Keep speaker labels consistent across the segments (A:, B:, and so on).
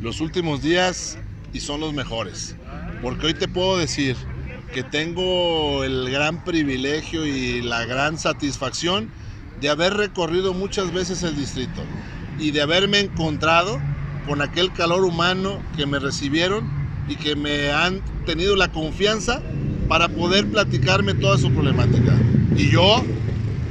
A: los últimos días y son los mejores. Porque hoy te puedo decir que tengo el gran privilegio y la gran satisfacción de haber recorrido muchas veces el distrito y de haberme encontrado con aquel calor humano que me recibieron y que me han tenido la confianza para poder platicarme toda su problemática. Y yo,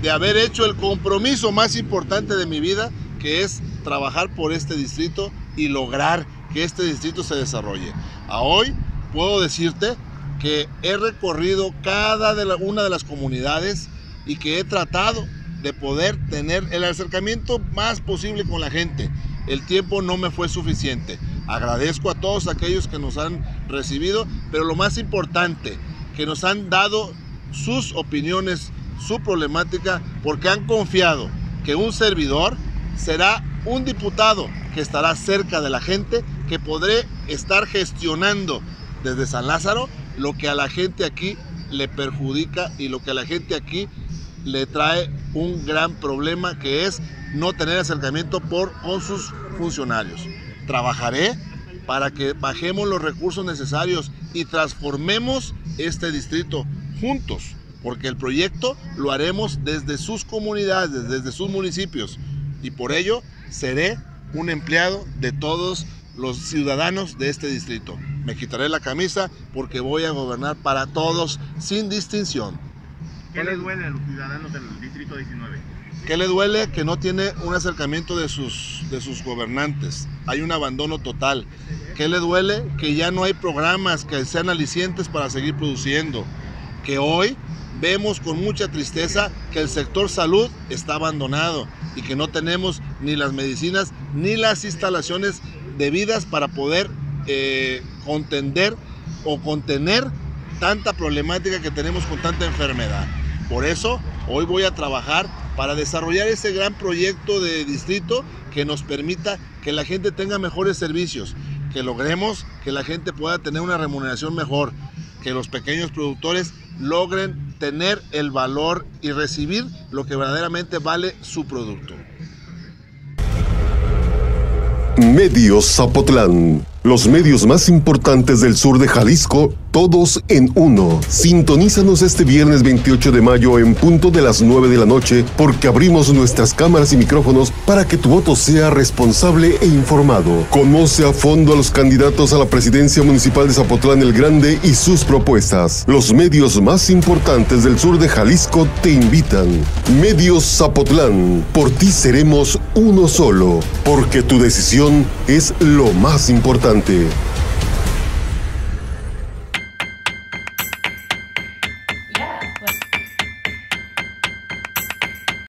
A: de haber hecho el compromiso más importante de mi vida, que es trabajar por este distrito y lograr que este distrito se desarrolle. A hoy puedo decirte que he recorrido cada una de las comunidades y que he tratado de poder tener el acercamiento más posible con la gente. El tiempo no me fue suficiente. Agradezco a todos aquellos que nos han recibido, pero lo más importante, que nos han dado sus opiniones, su problemática, porque han confiado que un servidor será un diputado que estará cerca de la gente, que podré estar gestionando desde San Lázaro lo que a la gente aquí le perjudica y lo que a la gente aquí le trae un gran problema que es no tener acercamiento por, con sus funcionarios. Trabajaré para que bajemos los recursos necesarios y transformemos este distrito juntos, porque el proyecto lo haremos desde sus comunidades, desde sus municipios, y por ello seré un empleado de todos los ciudadanos de este distrito. Me quitaré la camisa porque voy a gobernar para todos sin distinción.
B: ¿Qué le duele a los ciudadanos del distrito 19?
A: ¿Qué le duele? Que no tiene un acercamiento de sus, de sus gobernantes. Hay un abandono total. ¿Qué le duele? Que ya no hay programas que sean alicientes para seguir produciendo. Que hoy vemos con mucha tristeza que el sector salud está abandonado y que no tenemos ni las medicinas ni las instalaciones debidas para poder eh, contender o contener tanta problemática que tenemos con tanta enfermedad. Por eso hoy voy a trabajar para desarrollar ese gran proyecto de distrito que nos permita que la gente tenga mejores servicios, que logremos que la gente pueda tener una remuneración mejor, que los pequeños productores logren tener el valor y recibir lo que verdaderamente vale su producto.
C: Medios Zapotlán. Los medios más importantes del sur de Jalisco, todos en uno. Sintonízanos este viernes 28 de mayo en punto de las 9 de la noche porque abrimos nuestras cámaras y micrófonos para que tu voto sea responsable e informado. Conoce a fondo a los candidatos a la presidencia municipal de Zapotlán el Grande y sus propuestas. Los medios más importantes del sur de Jalisco te invitan. Medios Zapotlán. Por ti seremos uno solo, porque tu decisión es lo más importante.